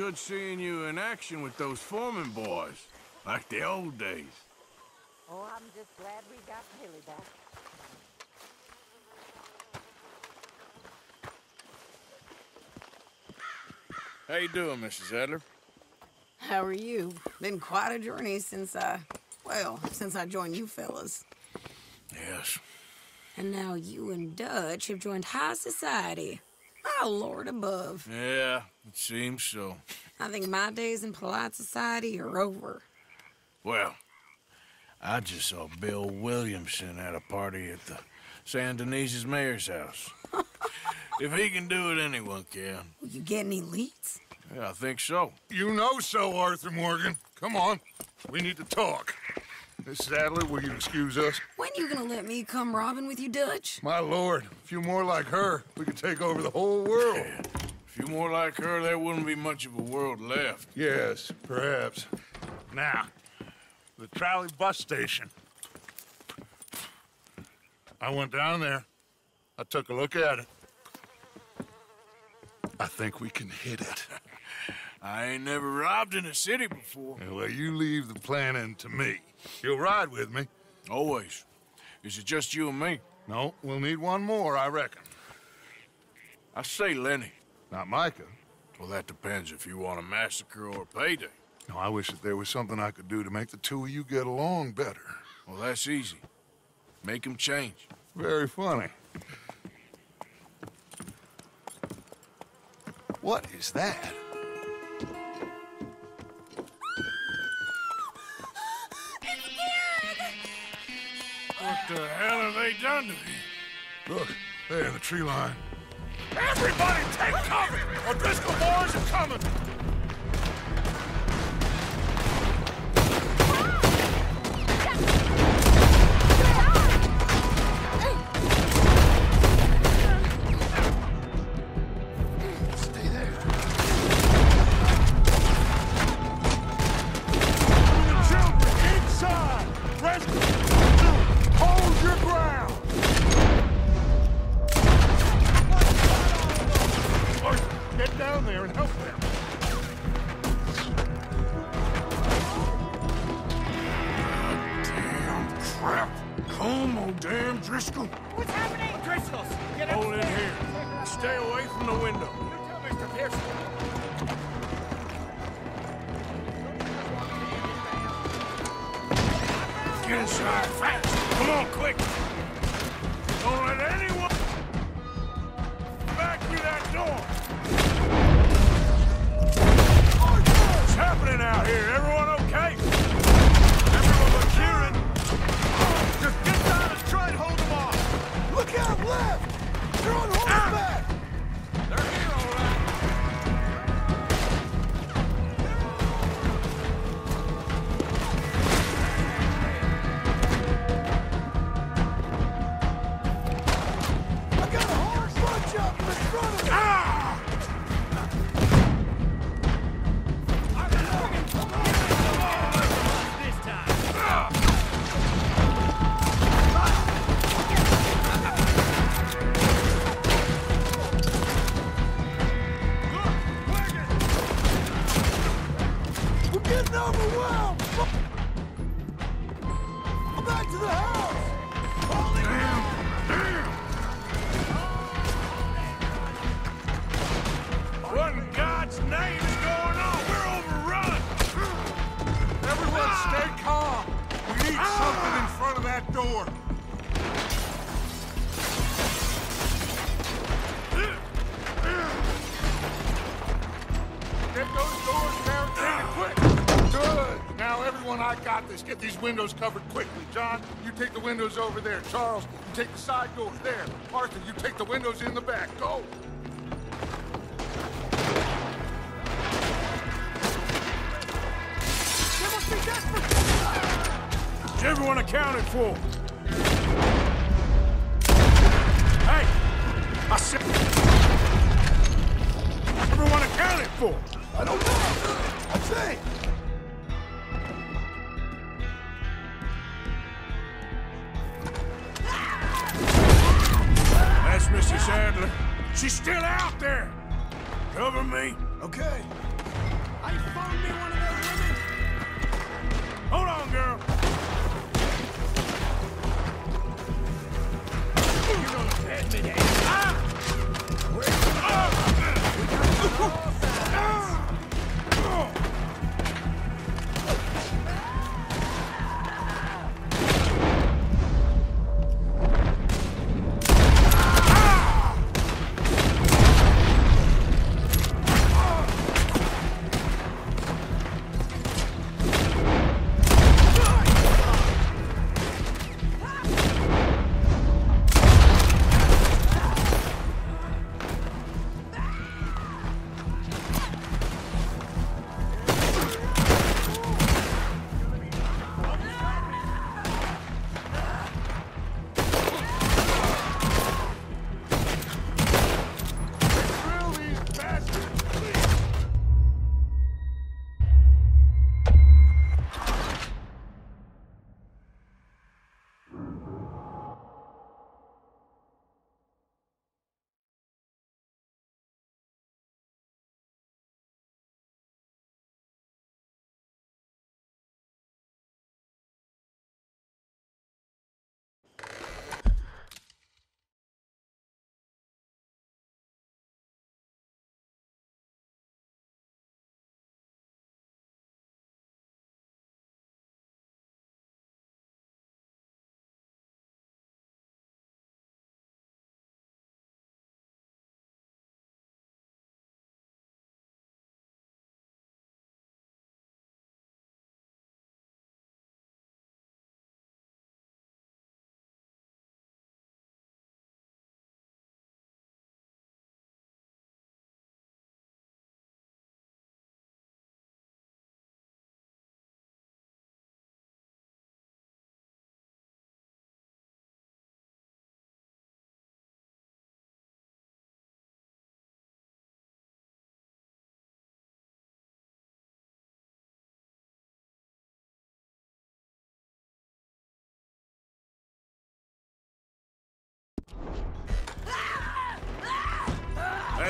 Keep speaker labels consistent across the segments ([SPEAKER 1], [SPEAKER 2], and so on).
[SPEAKER 1] good seeing you in action with those foreman boys, like the old days.
[SPEAKER 2] Oh, I'm just glad we got Haley back.
[SPEAKER 1] How you doing, Mrs. Adler?
[SPEAKER 3] How are you? Been quite a journey since I, well, since I joined you fellas.
[SPEAKER 1] Yes.
[SPEAKER 3] And now you and Dutch have joined high society. Oh, Lord above.
[SPEAKER 1] Yeah, it seems so.
[SPEAKER 3] I think my days in polite society are over.
[SPEAKER 1] Well, I just saw Bill Williamson at a party at the Saint Denis's mayor's house. if he can do it, anyone can.
[SPEAKER 3] Will you get any leads?
[SPEAKER 1] Yeah, I think so.
[SPEAKER 4] You know so, Arthur Morgan. Come on. We need to talk. Mrs. Adler, will you excuse us?
[SPEAKER 3] When are you gonna let me come robbing with you, Dutch?
[SPEAKER 4] My lord, a few more like her, we could take over the whole world.
[SPEAKER 1] A few more like her, there wouldn't be much of a world left.
[SPEAKER 4] Yes, perhaps. Now, the trolley bus station. I went down there. I took a look at it. I think we can hit it.
[SPEAKER 1] I ain't never robbed in a city before.
[SPEAKER 4] Well, you leave the planning to me. You'll ride with me.
[SPEAKER 1] Always. Is it just you and me?
[SPEAKER 4] No, we'll need one more, I reckon.
[SPEAKER 1] I say Lenny.
[SPEAKER 4] Not Micah.
[SPEAKER 1] Well, that depends if you want a massacre or a payday.
[SPEAKER 4] No, I wish that there was something I could do to make the two of you get along better.
[SPEAKER 1] Well, that's easy. Make them change.
[SPEAKER 4] Very funny. What is that?
[SPEAKER 1] What the hell have they done to me?
[SPEAKER 4] Look, there, in the tree line.
[SPEAKER 1] Everybody take cover! O'Driscoll boys are coming! Damn Driscoll!
[SPEAKER 2] What's happening?
[SPEAKER 5] Driscoll's! Get
[SPEAKER 1] Hold in here. Stay away from the window.
[SPEAKER 5] You Tell Mr. Pearson.
[SPEAKER 1] Get inside fast! Come on, quick!
[SPEAKER 4] I got
[SPEAKER 5] this.
[SPEAKER 4] Get these windows covered quickly. John, you take the windows over there. Charles, you take the side doors there. Arthur, you take the windows in the back. Go!
[SPEAKER 1] Is everyone accounted for? Hey! I said... Everyone accounted for?
[SPEAKER 4] I don't know!
[SPEAKER 1] I'm saying... there! Cover me!
[SPEAKER 4] Okay.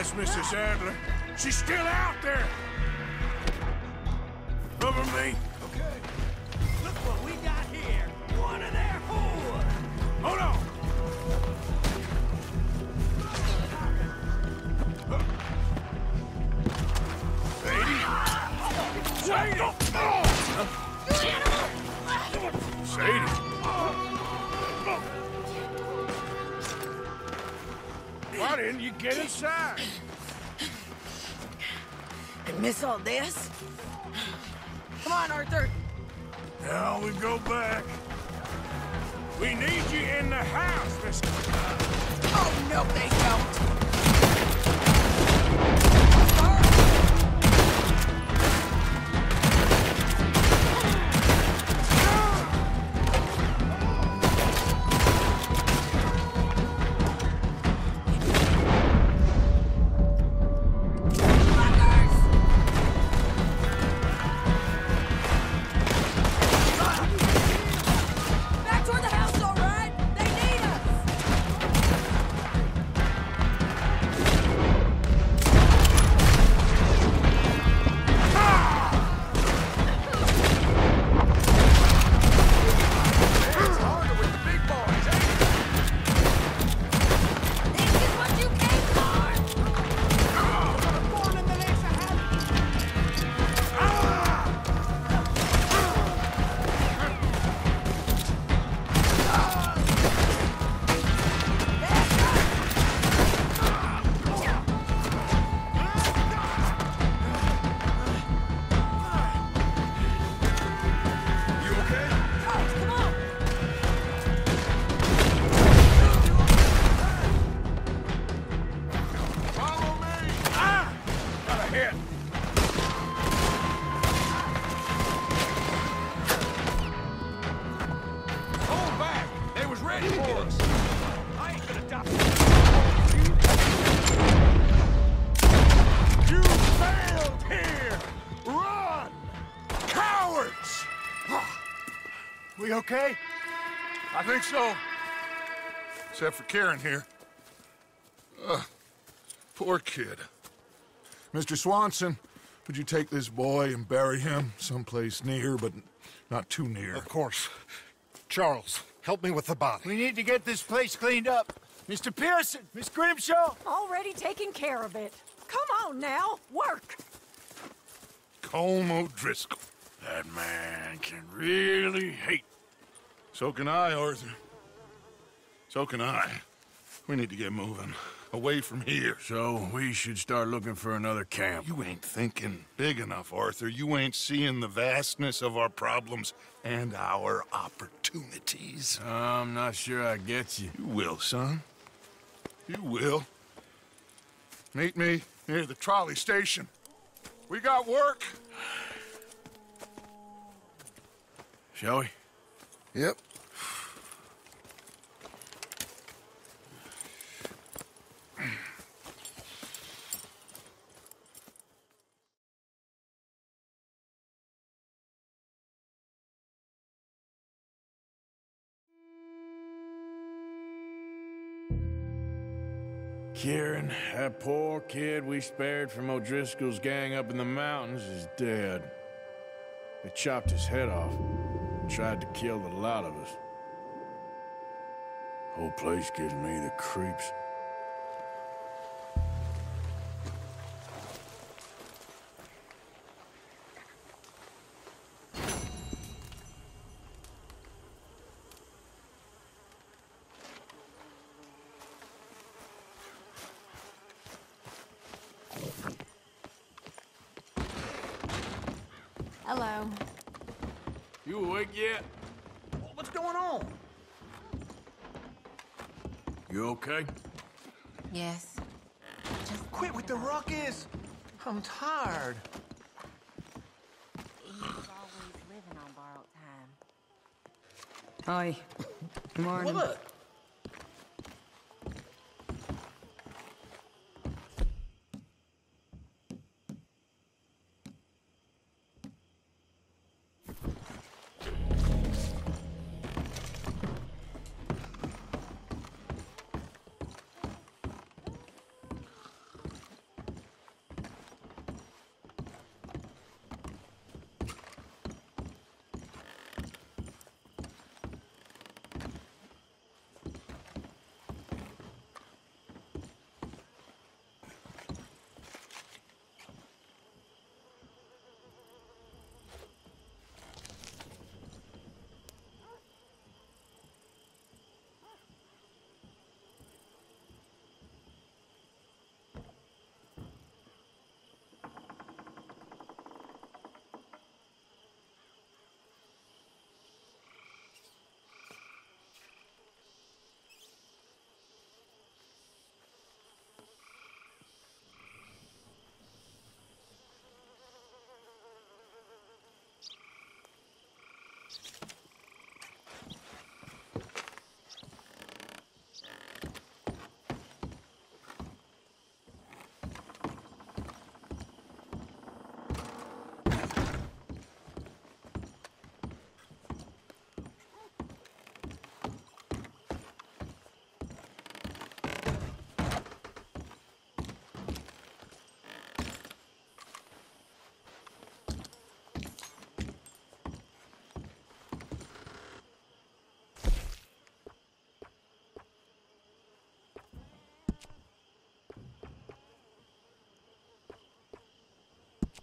[SPEAKER 1] That's Mrs. Adler. She's still out there. Cover me.
[SPEAKER 3] saw this. Come on, Arthur.
[SPEAKER 1] Now we go back. We need you in the house, Mr.
[SPEAKER 3] Oh, no, they don't.
[SPEAKER 4] So. Except for Kieran here. Ugh, poor kid. Mr. Swanson, would you take this boy and bury him someplace near, but not too near?
[SPEAKER 6] Of course. Charles, help me with the body.
[SPEAKER 5] We need to get this place cleaned up. Mr. Pearson, Miss Grimshaw.
[SPEAKER 2] Already taking care of it. Come on now, work.
[SPEAKER 4] Colm O'Driscoll.
[SPEAKER 1] That man can really hate.
[SPEAKER 4] So can I, Arthur. So can I. We need to get moving. Away from here.
[SPEAKER 1] So we should start looking for another camp.
[SPEAKER 4] You ain't thinking big enough, Arthur. You ain't seeing the vastness of our problems and our opportunities.
[SPEAKER 1] I'm not sure I get you.
[SPEAKER 4] You will, son. You will. Meet me near the trolley station. We got work.
[SPEAKER 1] Shall we?
[SPEAKER 4] Yep.
[SPEAKER 1] Kieran, that poor kid we spared from O'Driscoll's gang up in the mountains is dead. They chopped his head off and tried to kill the lot of us. Whole place gives me the creeps.
[SPEAKER 3] Morning.
[SPEAKER 5] What?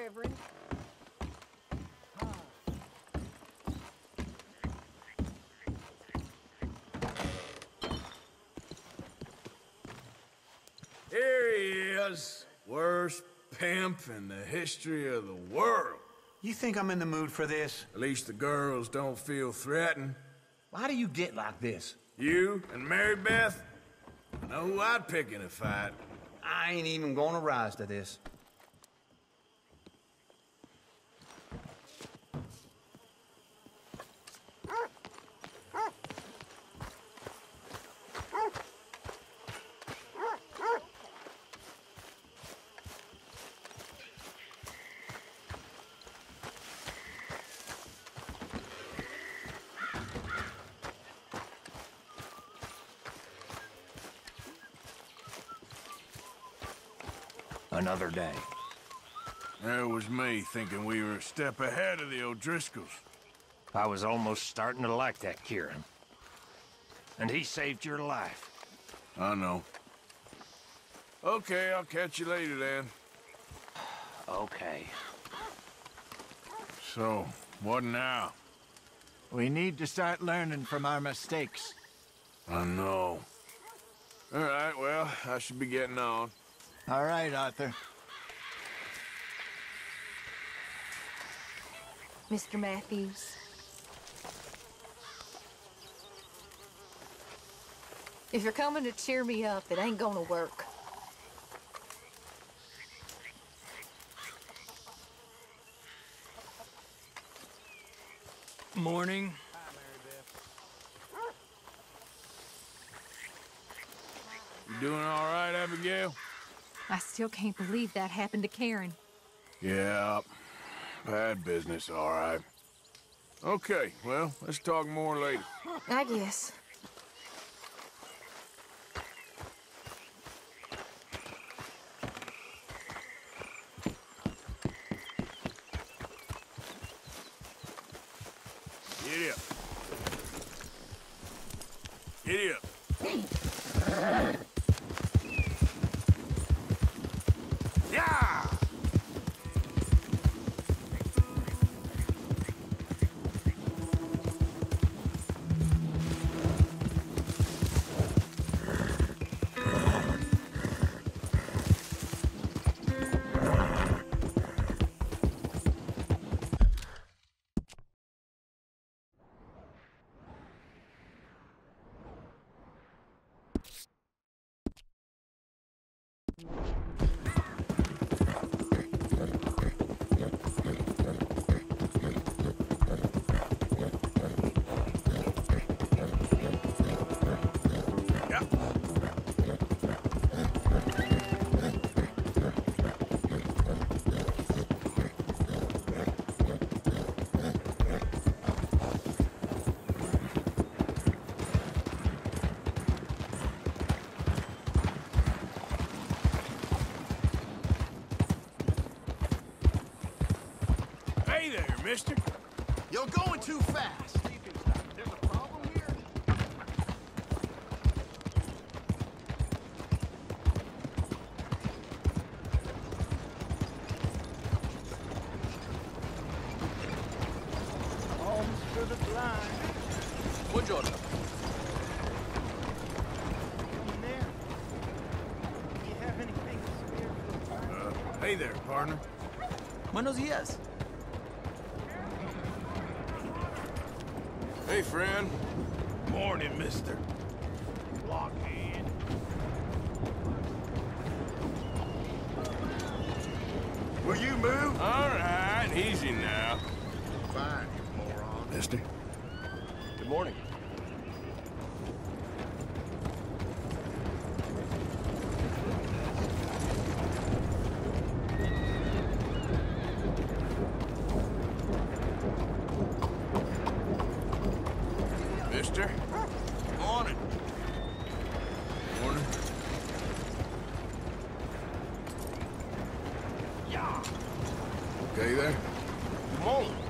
[SPEAKER 2] Reverend,
[SPEAKER 1] was worst pimp in the history of the world.
[SPEAKER 5] You think I'm in the mood for this?
[SPEAKER 1] At least the girls don't feel threatened.
[SPEAKER 5] Why do you get like this?
[SPEAKER 1] You and Mary Beth? I know who I'd pick in a fight.
[SPEAKER 5] I ain't even gonna rise to this. Another day.
[SPEAKER 1] There was me thinking we were a step ahead of the O'Driscolls.
[SPEAKER 7] I was almost starting to like that Kieran. And he saved your life.
[SPEAKER 1] I know. Okay, I'll catch you later then.
[SPEAKER 7] Okay.
[SPEAKER 1] So, what now?
[SPEAKER 8] We need to start learning from our mistakes.
[SPEAKER 1] I know. All right, well, I should be getting on.
[SPEAKER 8] All right, Arthur.
[SPEAKER 9] Mr. Matthews. If you're coming to cheer me up, it ain't gonna work.
[SPEAKER 7] Morning.
[SPEAKER 1] You doing all right, Abigail?
[SPEAKER 10] I still can't believe that happened to Kieran.
[SPEAKER 1] Yeah, bad business, all right. Okay, well, let's talk more later.
[SPEAKER 9] I guess.
[SPEAKER 1] Mister.
[SPEAKER 5] You're going too fast.
[SPEAKER 4] There's a problem here?
[SPEAKER 5] Alms for the blind.
[SPEAKER 7] Buongiorno.
[SPEAKER 5] In there. Do you have anything spare for the
[SPEAKER 1] Uh, hey there, partner.
[SPEAKER 8] Buenos dias.
[SPEAKER 1] Hey, friend. Morning, mister.
[SPEAKER 5] blockhead?
[SPEAKER 4] Will you move?
[SPEAKER 1] All right, easy now.
[SPEAKER 4] Fine, you moron.
[SPEAKER 1] Mister?
[SPEAKER 7] Good morning.
[SPEAKER 1] Mister? Morning. Morning.
[SPEAKER 4] Yeah.
[SPEAKER 1] Okay there?
[SPEAKER 4] Come on.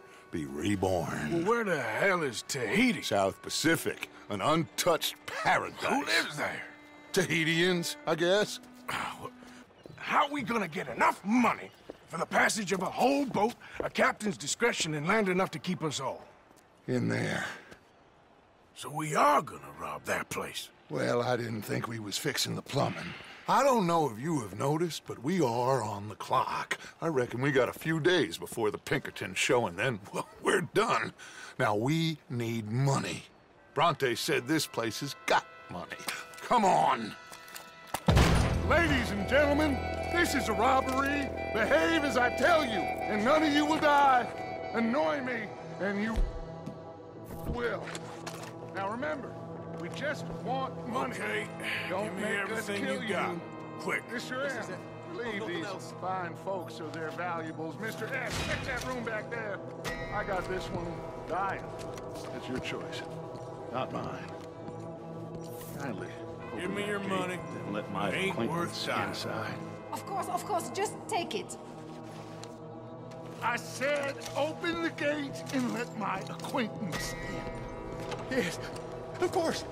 [SPEAKER 4] be reborn.
[SPEAKER 1] Well, where the hell is Tahiti?
[SPEAKER 4] South Pacific, an untouched paradise.
[SPEAKER 1] Who lives there?
[SPEAKER 4] Tahitians, I guess.
[SPEAKER 1] Ah, how are we gonna get enough money for the passage of a whole boat, a captain's discretion, and land enough to keep us all?
[SPEAKER 4] In there.
[SPEAKER 1] So we are gonna rob that place.
[SPEAKER 4] Well, I didn't think we was fixing the plumbing. I don't know if you have noticed, but we are on the clock. I reckon we got a few days before the Pinkerton show, and then, well, we're done. Now, we need money. Bronte said this place has got money. Come on! Ladies and gentlemen, this is a robbery. Behave as I tell you, and none of you will die. Annoy me, and you will. Now remember, we just want money.
[SPEAKER 1] Okay,
[SPEAKER 4] Don't
[SPEAKER 1] give me
[SPEAKER 4] make
[SPEAKER 1] everything
[SPEAKER 4] us kill
[SPEAKER 1] you got. Quick.
[SPEAKER 4] Yes, sir am. Leave these fine folks of their valuables. Mr. S, check that room back there. I got this one dying. It's your choice, not mine. Kindly.
[SPEAKER 1] Give
[SPEAKER 4] open
[SPEAKER 1] me your
[SPEAKER 4] gate
[SPEAKER 1] money.
[SPEAKER 4] And let my
[SPEAKER 1] Ain't worth
[SPEAKER 4] acquaintance inside.
[SPEAKER 9] Of course, of course, just take it.
[SPEAKER 4] I said open the gate and let my acquaintance in. Yes, of course.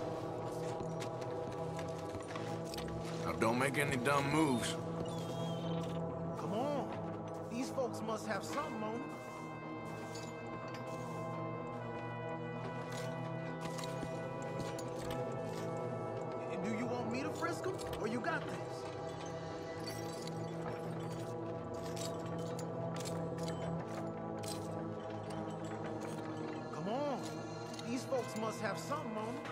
[SPEAKER 1] Now, don't make any dumb moves.
[SPEAKER 5] Come on. These folks must have something on them. Do you want me to frisk them, or you got this? Folks must have on them.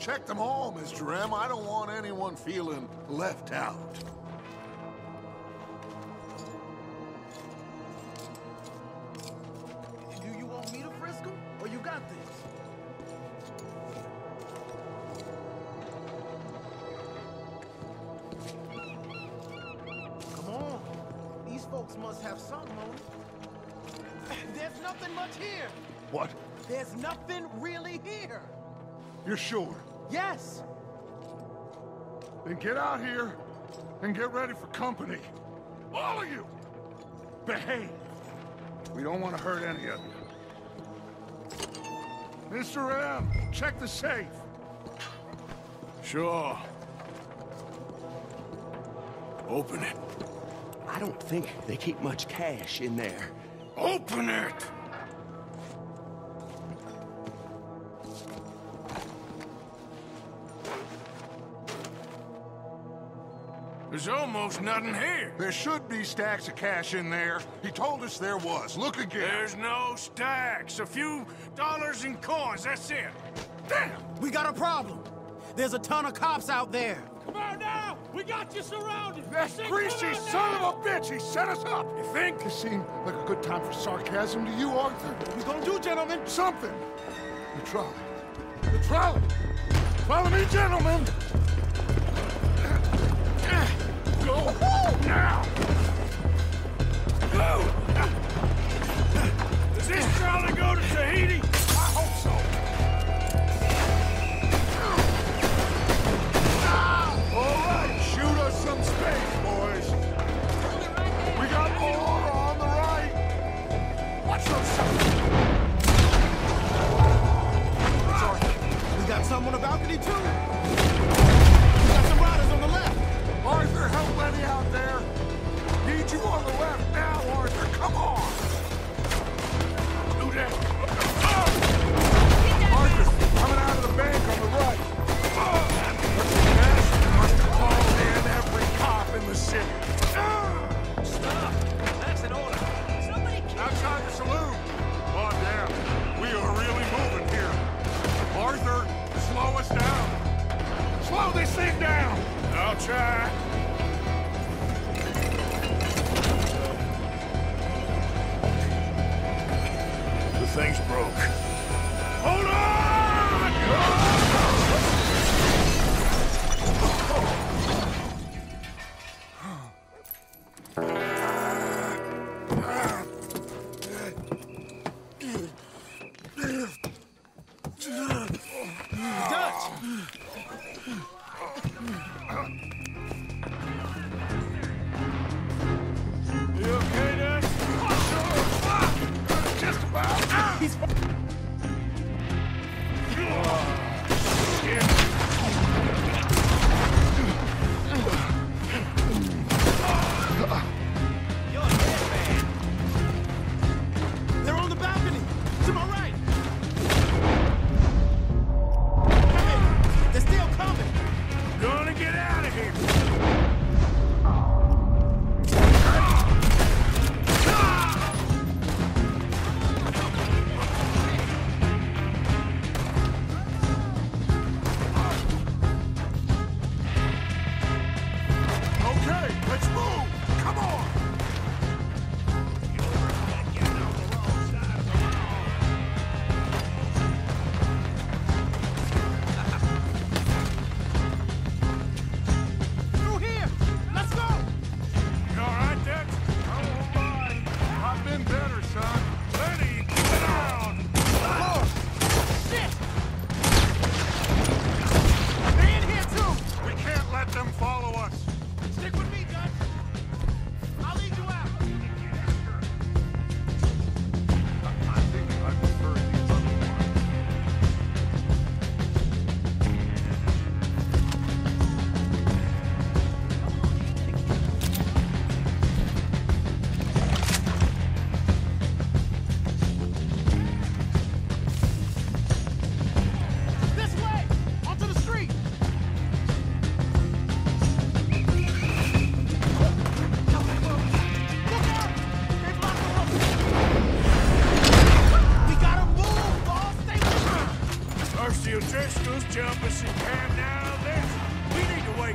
[SPEAKER 4] Check them all, Mr. M. I don't want anyone feeling left out. Then get out here and get ready for company. All of you! Behave. We don't want to hurt any of you. Mr. M, check the safe.
[SPEAKER 1] Sure. Open it.
[SPEAKER 11] I don't think they keep much cash in there.
[SPEAKER 1] Open it! There's almost nothing here.
[SPEAKER 4] There should be stacks of cash in there. He told us there was. Look again.
[SPEAKER 1] There's no stacks. A few dollars in coins, that's it.
[SPEAKER 5] Damn! We got a problem. There's a ton of cops out there.
[SPEAKER 12] Come on now! We got you surrounded!
[SPEAKER 4] That
[SPEAKER 12] Say,
[SPEAKER 4] greasy son
[SPEAKER 12] now!
[SPEAKER 4] of a bitch! He set us up! You think? This seemed like a good time for sarcasm to you, Arthur.
[SPEAKER 5] What we gonna do, gentlemen?
[SPEAKER 4] Something! The trolley. The trolley! Follow me, gentlemen! Go! Now!
[SPEAKER 1] Go!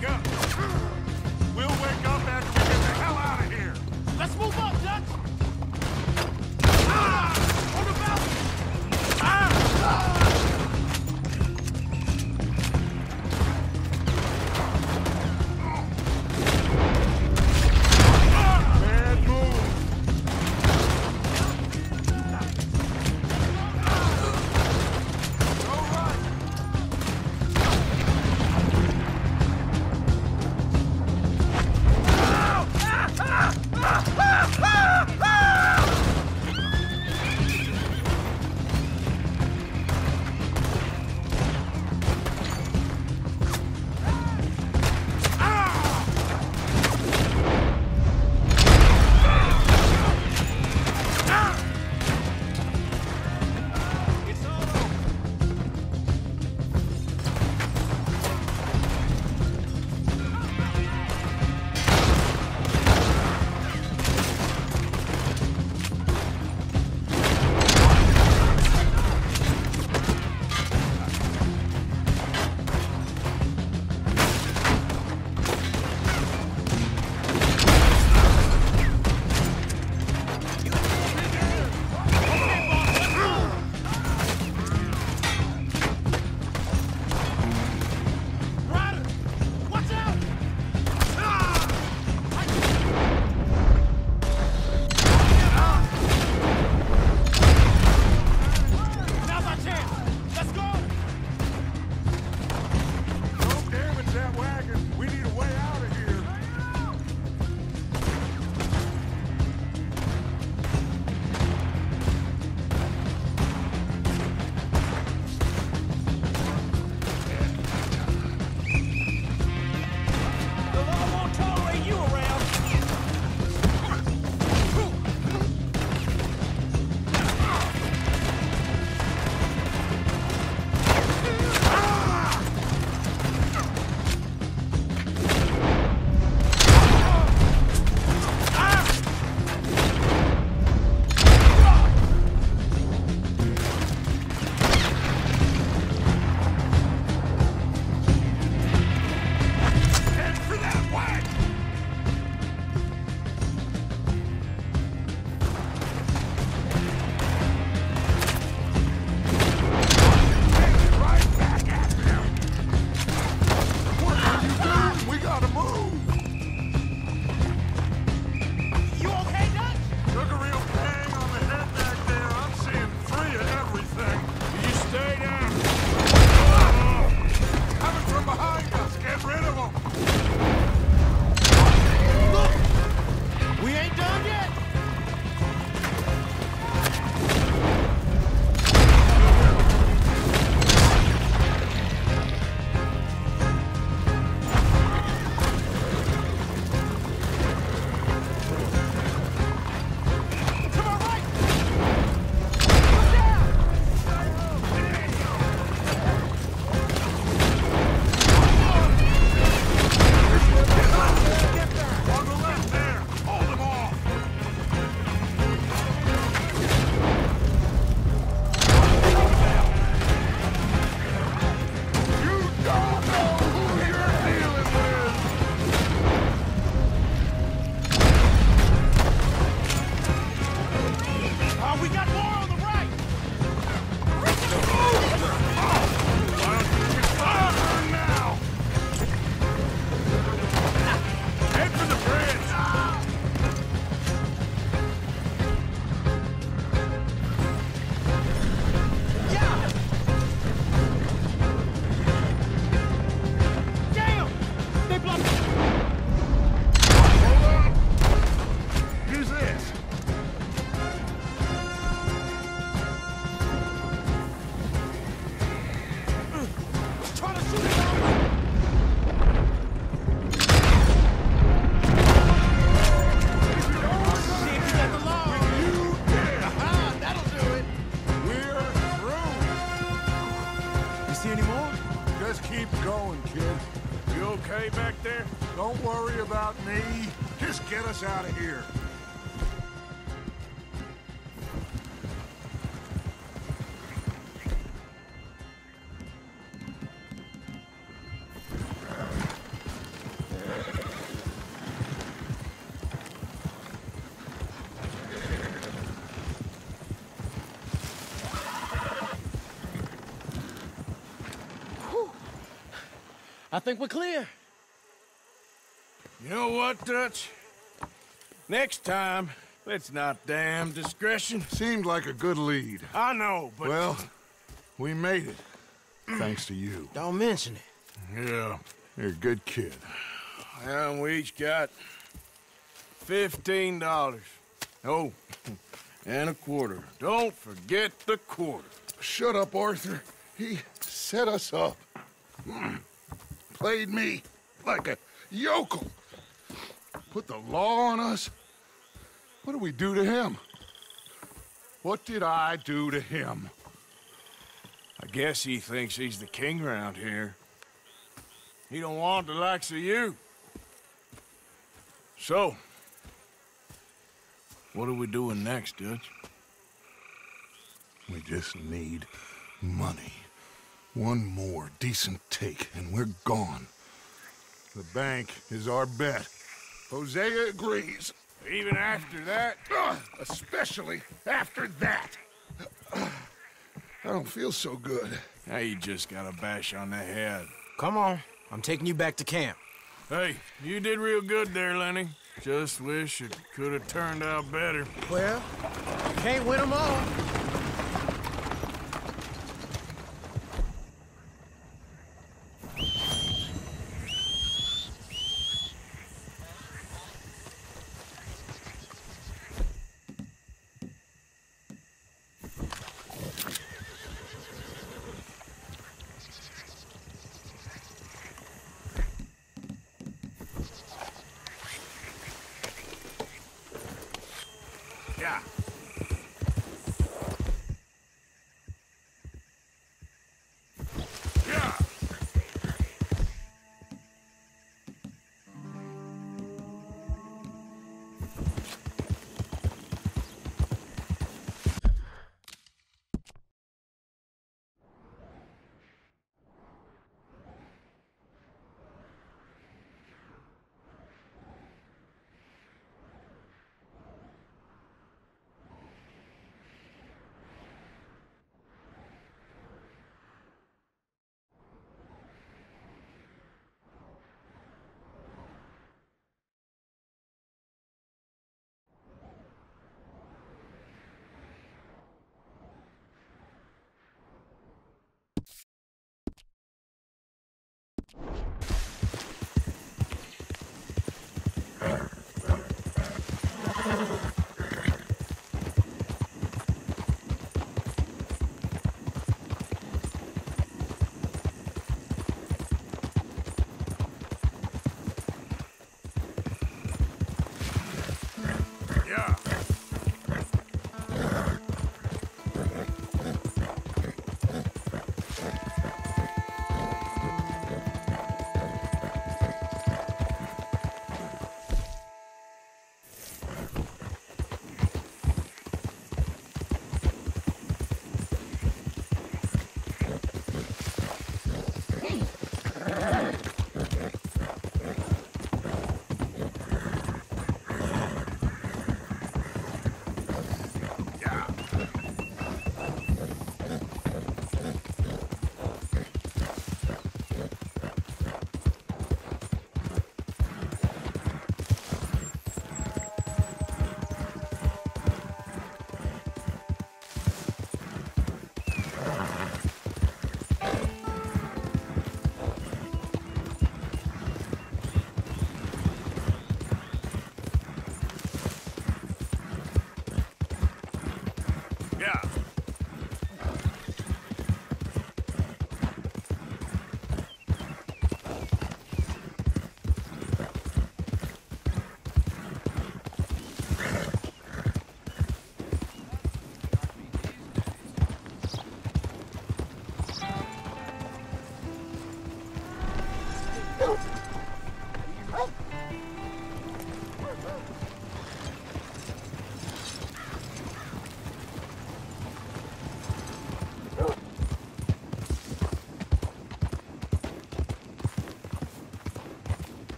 [SPEAKER 1] Back
[SPEAKER 4] up!
[SPEAKER 5] I think we're clear.
[SPEAKER 1] You know what, Dutch? Next time, let's not damn discretion.
[SPEAKER 4] Seemed like a good lead.
[SPEAKER 1] I know, but...
[SPEAKER 4] Well, we made it. Thanks to you.
[SPEAKER 5] Don't mention it.
[SPEAKER 4] Yeah, you're a good kid.
[SPEAKER 1] And we each got fifteen dollars. Oh, and a quarter. Don't forget the quarter.
[SPEAKER 4] Shut up, Arthur. He set us up. Played me like a yokel. Put the law on us. What did we do to him? What did I do to him?
[SPEAKER 1] I guess he thinks he's the king around here. He don't want the likes of you. So, what are we doing next, Dutch?
[SPEAKER 4] We just need money. One more decent take, and we're gone. The bank is our bet. Hosea agrees.
[SPEAKER 1] Even after that?
[SPEAKER 4] Ugh, especially after that. I don't feel so good.
[SPEAKER 1] Now you just got a bash on the head.
[SPEAKER 5] Come on. I'm taking you back to camp.
[SPEAKER 1] Hey, you did real good there, Lenny. Just wish it could have turned out better.
[SPEAKER 5] Well, can't win them all.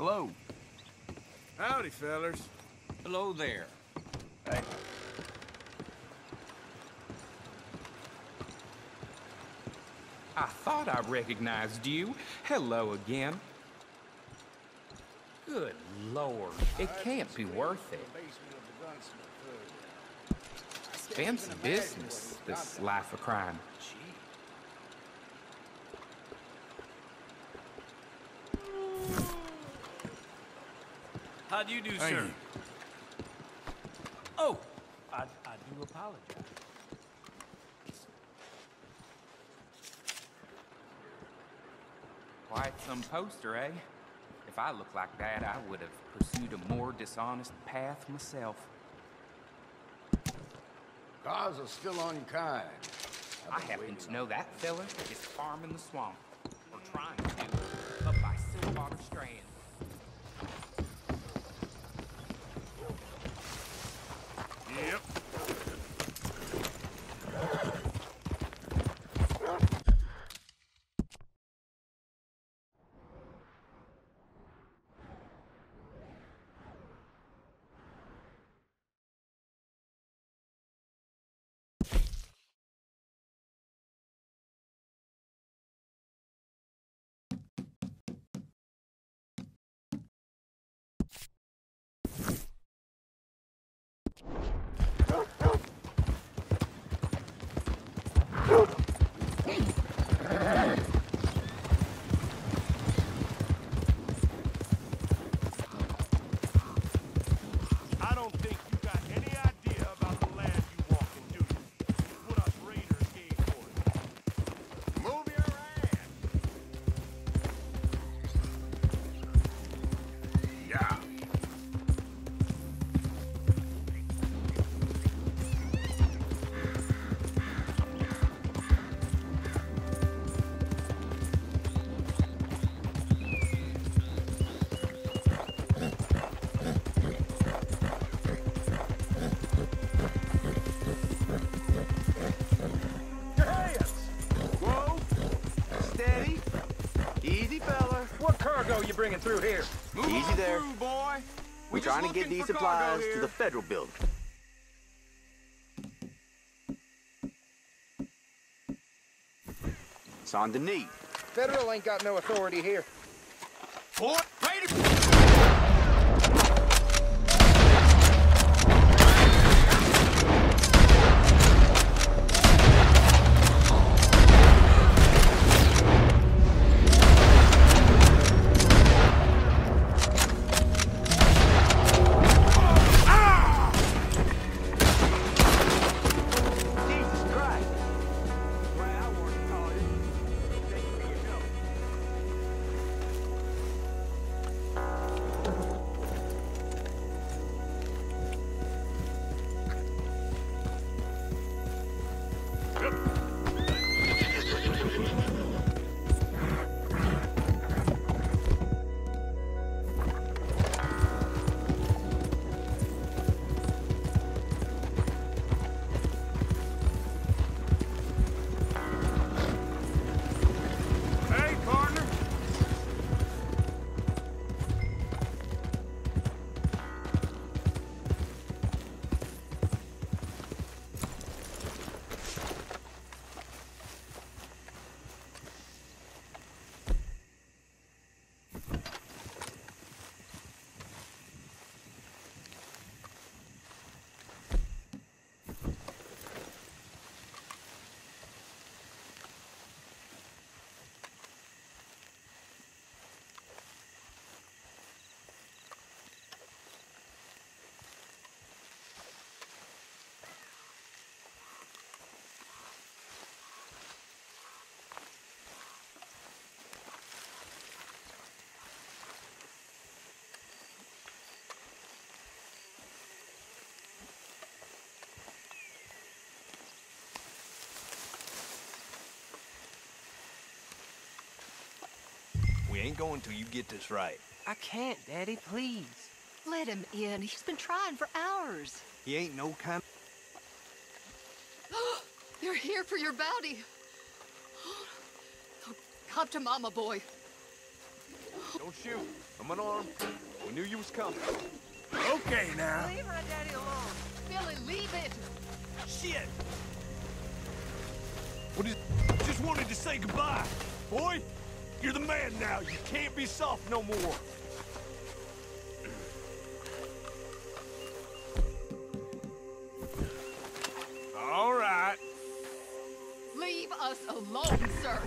[SPEAKER 13] Hello.
[SPEAKER 1] Howdy, fellers.
[SPEAKER 13] Hello there. Hey.
[SPEAKER 14] I thought I recognized you. Hello again. Good lord, it can't be worth it. Fancy business, this life of crime.
[SPEAKER 13] How do you do,
[SPEAKER 1] Thank
[SPEAKER 13] sir?
[SPEAKER 1] you.
[SPEAKER 13] Oh, I, I do apologize.
[SPEAKER 14] Quite some poster, eh? If I looked like that, I would have pursued a more dishonest path myself.
[SPEAKER 5] Cars are still unkind.
[SPEAKER 14] I happen to know that fella is farming the swamp. Or trying to, up by Silverwater Strand.
[SPEAKER 13] Bringing through here?
[SPEAKER 15] Easy there.
[SPEAKER 16] boy!
[SPEAKER 15] We're trying to get these supplies to the federal building. It's on the Denis.
[SPEAKER 12] Federal ain't got no authority here.
[SPEAKER 17] We ain't going till you get this right.
[SPEAKER 18] I can't, Daddy, please.
[SPEAKER 10] Let him in. He's been trying for hours.
[SPEAKER 17] He ain't no kind
[SPEAKER 10] You're here for your bounty. Oh, Come to Mama, boy.
[SPEAKER 17] Don't shoot. I'm unarmed. We knew you was coming.
[SPEAKER 12] Okay now.
[SPEAKER 2] Leave my daddy alone.
[SPEAKER 10] Billy, leave it.
[SPEAKER 12] Shit! What is... Just wanted to say goodbye. Boy, you're the man now. You can't be soft no more. All right.
[SPEAKER 10] Leave us alone, sir.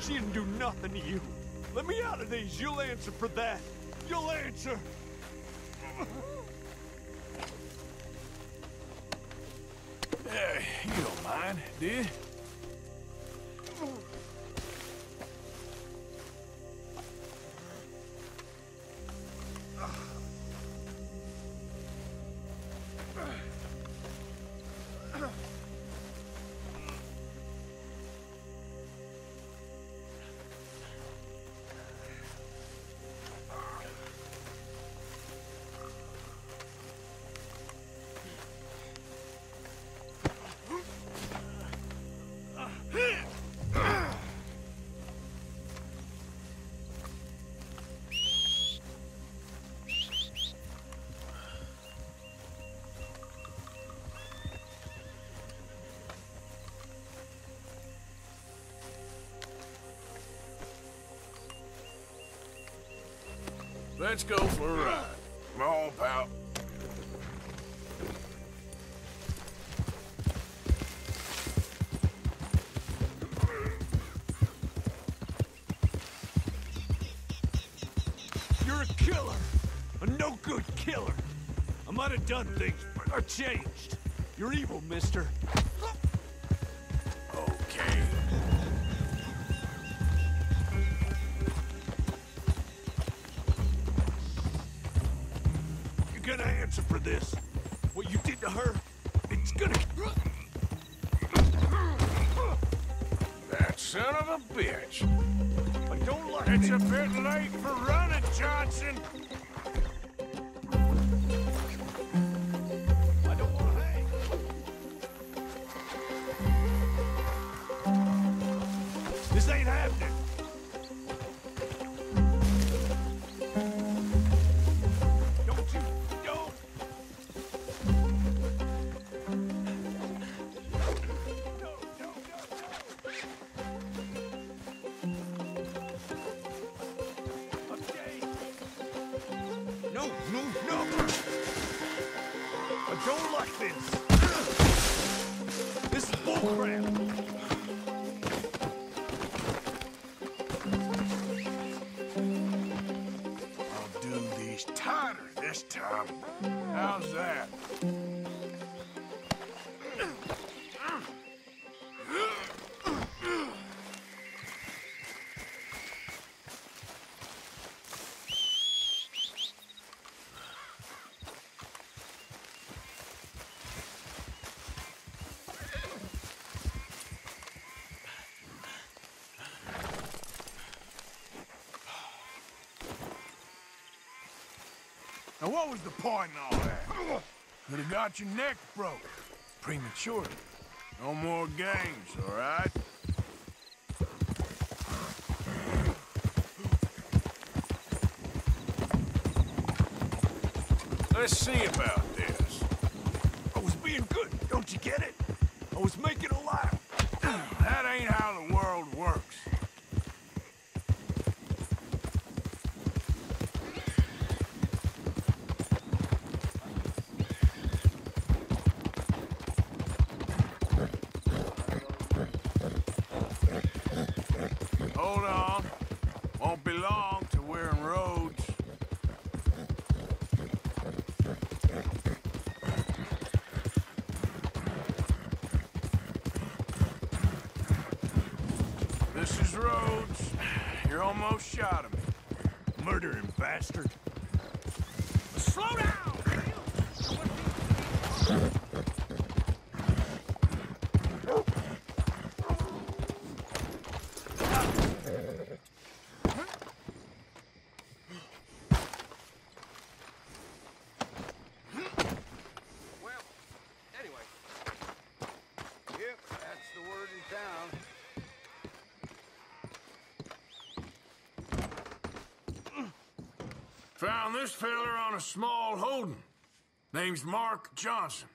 [SPEAKER 12] She didn't do nothing to you. Let me out of these. You'll answer for that. You'll answer.
[SPEAKER 1] You don't Let's go for a ride. Come on, pal.
[SPEAKER 12] You're a killer. A no-good killer. I might have done things, but I changed. You're evil, mister. This. What you did to her, it's gonna...
[SPEAKER 1] That son of a bitch.
[SPEAKER 12] I don't like
[SPEAKER 1] It's a bit late for running, Johnson. Now what was the point in all that? Could have got your neck broke. Prematurely. No more games, all right? Let's see about this.
[SPEAKER 12] I was being good, don't you get it? I was making a laugh.
[SPEAKER 1] That ain't how the world works. Hold on. Won't be long till we're in Rhodes. This is Rhodes. You're almost shot of me.
[SPEAKER 12] Murdering bastard.
[SPEAKER 1] Slow down! Found this feller on a small holding. Name's Mark Johnson.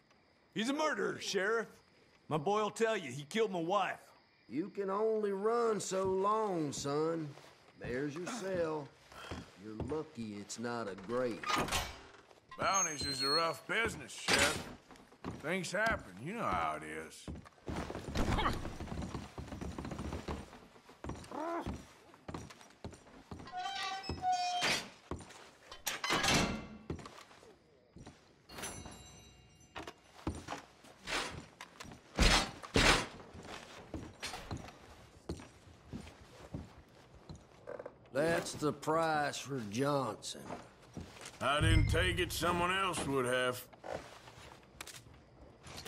[SPEAKER 12] He's a murderer, Sheriff. My boy'll tell you, he killed my wife.
[SPEAKER 5] You can only run so long, son. There's your cell. You're lucky it's not a grave.
[SPEAKER 1] Bounties is a rough business, Sheriff. Things happen. You know how it is.
[SPEAKER 5] That's the price for Johnson.
[SPEAKER 1] I didn't take it, someone else would have.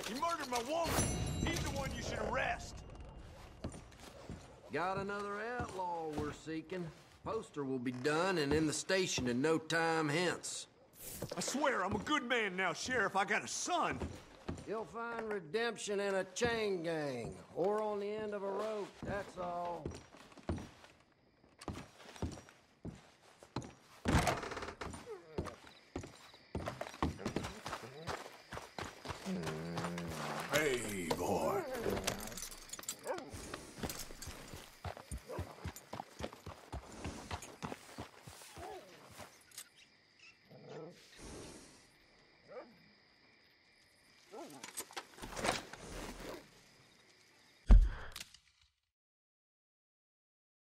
[SPEAKER 12] He murdered my woman. He's the one you should arrest.
[SPEAKER 5] Got another outlaw we're seeking. Poster will be done and in the station in no time hence.
[SPEAKER 12] I swear, I'm a good man now, Sheriff. I got a son.
[SPEAKER 5] You'll find redemption in a chain gang, or on the end of a rope, that's all.